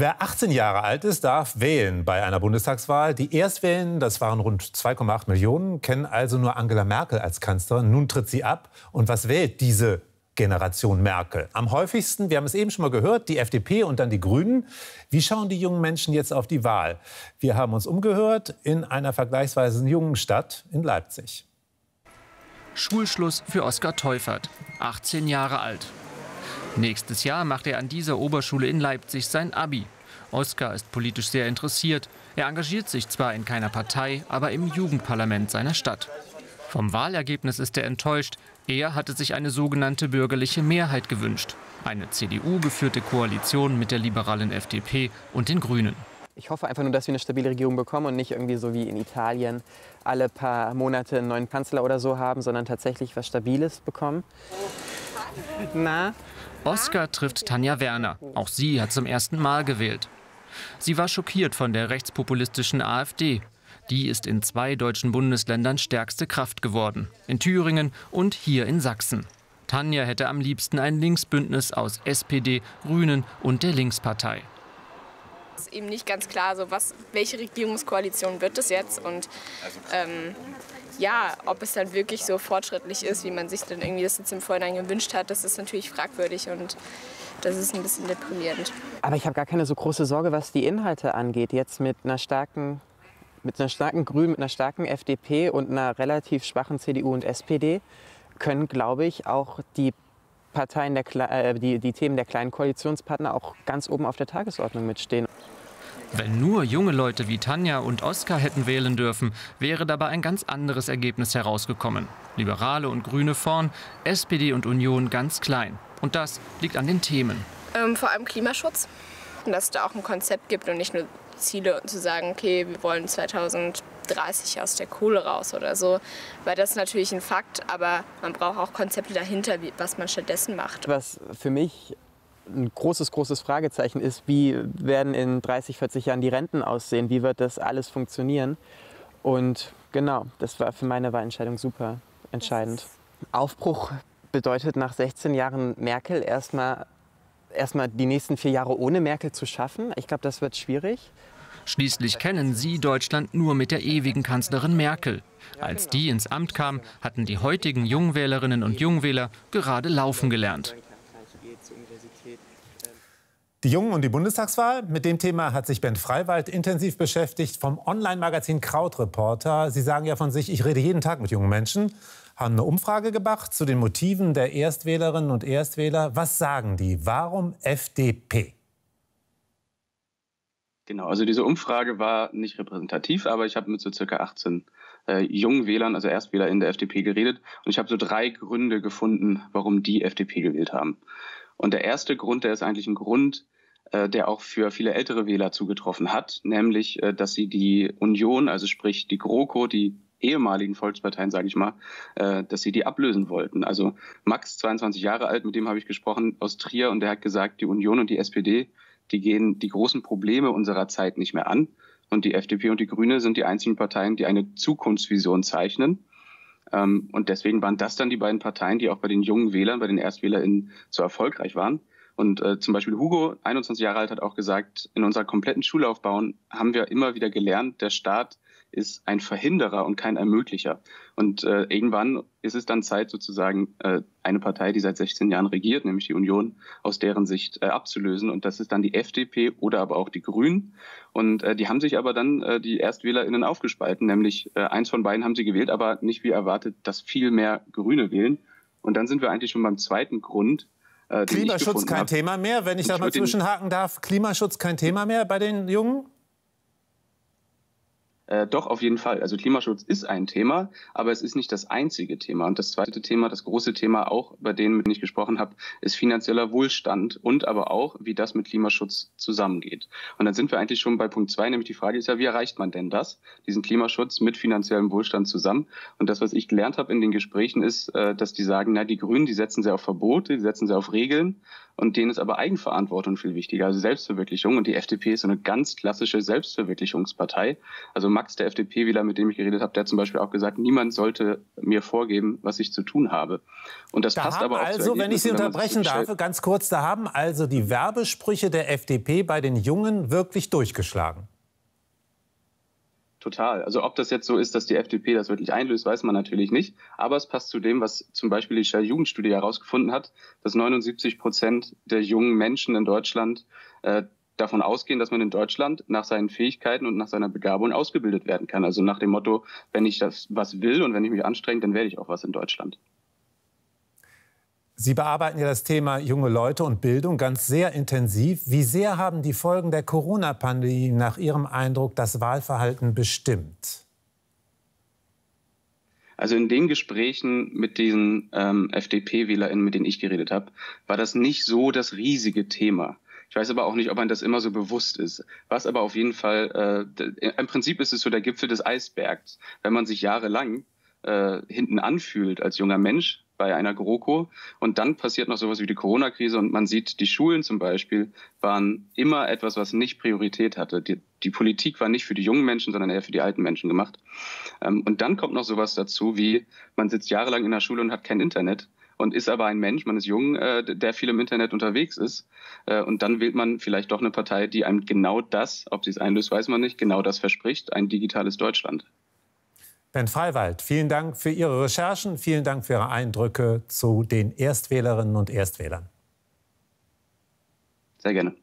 Wer 18 Jahre alt ist, darf wählen bei einer Bundestagswahl. Die Erstwählen, das waren rund 2,8 Millionen, kennen also nur Angela Merkel als Kanzlerin. Nun tritt sie ab. Und was wählt diese Generation Merkel? Am häufigsten, wir haben es eben schon mal gehört, die FDP und dann die Grünen. Wie schauen die jungen Menschen jetzt auf die Wahl? Wir haben uns umgehört in einer vergleichsweise jungen Stadt in Leipzig. Schulschluss für Oskar Teufert, 18 Jahre alt. Nächstes Jahr macht er an dieser Oberschule in Leipzig sein Abi. Oskar ist politisch sehr interessiert. Er engagiert sich zwar in keiner Partei, aber im Jugendparlament seiner Stadt. Vom Wahlergebnis ist er enttäuscht. Er hatte sich eine sogenannte bürgerliche Mehrheit gewünscht. Eine CDU-geführte Koalition mit der liberalen FDP und den Grünen. Ich hoffe einfach nur, dass wir eine stabile Regierung bekommen und nicht irgendwie so wie in Italien alle paar Monate einen neuen Kanzler oder so haben, sondern tatsächlich was Stabiles bekommen. Na? Oskar trifft Tanja Werner. Auch sie hat zum ersten Mal gewählt. Sie war schockiert von der rechtspopulistischen AfD. Die ist in zwei deutschen Bundesländern stärkste Kraft geworden. In Thüringen und hier in Sachsen. Tanja hätte am liebsten ein Linksbündnis aus SPD, Grünen und der Linkspartei ist eben nicht ganz klar, so was, welche Regierungskoalition wird es jetzt und ähm, ja, ob es dann wirklich so fortschrittlich ist, wie man sich dann irgendwie das jetzt im Vorhinein gewünscht hat, das ist natürlich fragwürdig und das ist ein bisschen deprimierend. Aber ich habe gar keine so große Sorge, was die Inhalte angeht. Jetzt mit einer starken, mit einer starken Grün, mit einer starken FDP und einer relativ schwachen CDU und SPD können, glaube ich, auch die Parteien der, äh, die, die Themen der kleinen Koalitionspartner auch ganz oben auf der Tagesordnung mitstehen. Wenn nur junge Leute wie Tanja und Oskar hätten wählen dürfen, wäre dabei ein ganz anderes Ergebnis herausgekommen. Liberale und Grüne vorn, SPD und Union ganz klein. Und das liegt an den Themen. Ähm, vor allem Klimaschutz. Dass es da auch ein Konzept gibt und nicht nur Ziele zu sagen, okay, wir wollen 2030 aus der Kohle raus oder so. Weil das ist natürlich ein Fakt, aber man braucht auch Konzepte dahinter, was man stattdessen macht. Was für mich ein großes, großes Fragezeichen ist, wie werden in 30, 40 Jahren die Renten aussehen, wie wird das alles funktionieren. Und genau, das war für meine Wahlentscheidung super entscheidend. Aufbruch bedeutet nach 16 Jahren Merkel erstmal erstmal die nächsten vier Jahre ohne Merkel zu schaffen. Ich glaube, das wird schwierig. Schließlich kennen Sie Deutschland nur mit der ewigen Kanzlerin Merkel. Als die ins Amt kam, hatten die heutigen Jungwählerinnen und Jungwähler gerade laufen gelernt. Die Jungen und die Bundestagswahl. Mit dem Thema hat sich Ben Freiwald intensiv beschäftigt vom Online-Magazin Krautreporter. Sie sagen ja von sich, ich rede jeden Tag mit jungen Menschen. Haben eine Umfrage gemacht zu den Motiven der Erstwählerinnen und Erstwähler. Was sagen die? Warum FDP? Genau, also diese Umfrage war nicht repräsentativ, aber ich habe mit so circa 18 äh, jungen Wählern, also Erstwähler in der FDP geredet und ich habe so drei Gründe gefunden, warum die FDP gewählt haben. Und der erste Grund, der ist eigentlich ein Grund, äh, der auch für viele ältere Wähler zugetroffen hat, nämlich, äh, dass sie die Union, also sprich die GroKo, die ehemaligen Volksparteien, sage ich mal, äh, dass sie die ablösen wollten. Also Max, 22 Jahre alt, mit dem habe ich gesprochen aus Trier und der hat gesagt, die Union und die SPD, die gehen die großen Probleme unserer Zeit nicht mehr an. Und die FDP und die Grüne sind die einzigen Parteien, die eine Zukunftsvision zeichnen. Ähm, und deswegen waren das dann die beiden Parteien, die auch bei den jungen Wählern, bei den ErstwählerInnen so erfolgreich waren. Und äh, zum Beispiel Hugo, 21 Jahre alt, hat auch gesagt, in unserer kompletten Schullaufbahn haben wir immer wieder gelernt, der Staat ist ein Verhinderer und kein Ermöglicher. Und äh, irgendwann ist es dann Zeit, sozusagen äh, eine Partei, die seit 16 Jahren regiert, nämlich die Union, aus deren Sicht äh, abzulösen. Und das ist dann die FDP oder aber auch die Grünen. Und äh, die haben sich aber dann äh, die ErstwählerInnen aufgespalten, nämlich äh, eins von beiden haben sie gewählt, aber nicht wie erwartet, dass viel mehr Grüne wählen. Und dann sind wir eigentlich schon beim zweiten Grund, äh, Klimaschutz kein habe. Thema mehr, wenn ich da mal zwischenhaken darf. Klimaschutz kein Thema mehr bei den Jungen? Äh, doch, auf jeden Fall. Also Klimaschutz ist ein Thema, aber es ist nicht das einzige Thema. Und das zweite Thema, das große Thema auch, bei denen, mit denen ich gesprochen habe, ist finanzieller Wohlstand und aber auch, wie das mit Klimaschutz zusammengeht. Und dann sind wir eigentlich schon bei Punkt zwei, nämlich die Frage ist ja, wie erreicht man denn das, diesen Klimaschutz mit finanziellem Wohlstand zusammen? Und das, was ich gelernt habe in den Gesprächen, ist, äh, dass die sagen, na, die Grünen, die setzen sehr auf Verbote, die setzen sehr auf Regeln und denen ist aber Eigenverantwortung viel wichtiger, also Selbstverwirklichung. Und die FDP ist so eine ganz klassische Selbstverwirklichungspartei. Also Max, der FDP-Wähler, mit dem ich geredet habe, der hat zum Beispiel auch gesagt, niemand sollte mir vorgeben, was ich zu tun habe. Und das da passt aber auch also, wenn ich Sie unterbrechen darf, ganz kurz, da haben also die Werbesprüche der FDP bei den Jungen wirklich durchgeschlagen. Total. Also ob das jetzt so ist, dass die FDP das wirklich einlöst, weiß man natürlich nicht. Aber es passt zu dem, was zum Beispiel die Shell Jugendstudie herausgefunden hat, dass 79 Prozent der jungen Menschen in Deutschland äh, davon ausgehen, dass man in Deutschland nach seinen Fähigkeiten und nach seiner Begabung ausgebildet werden kann. Also nach dem Motto, wenn ich das was will und wenn ich mich anstrenge, dann werde ich auch was in Deutschland. Sie bearbeiten ja das Thema junge Leute und Bildung ganz sehr intensiv. Wie sehr haben die Folgen der Corona-Pandemie nach Ihrem Eindruck das Wahlverhalten bestimmt? Also in den Gesprächen mit diesen ähm, FDP-WählerInnen, mit denen ich geredet habe, war das nicht so das riesige Thema. Ich weiß aber auch nicht, ob man das immer so bewusst ist. Was aber auf jeden Fall, äh, im Prinzip ist es so der Gipfel des Eisbergs. Wenn man sich jahrelang äh, hinten anfühlt als junger Mensch, bei einer GroKo. Und dann passiert noch sowas wie die Corona-Krise und man sieht, die Schulen zum Beispiel waren immer etwas, was nicht Priorität hatte. Die, die Politik war nicht für die jungen Menschen, sondern eher für die alten Menschen gemacht. Ähm, und dann kommt noch sowas dazu, wie man sitzt jahrelang in der Schule und hat kein Internet und ist aber ein Mensch, man ist jung, äh, der viel im Internet unterwegs ist. Äh, und dann wählt man vielleicht doch eine Partei, die einem genau das, ob sie es einlöst, weiß man nicht, genau das verspricht, ein digitales Deutschland. Ben Freiwald, vielen Dank für Ihre Recherchen, vielen Dank für Ihre Eindrücke zu den Erstwählerinnen und Erstwählern. Sehr gerne.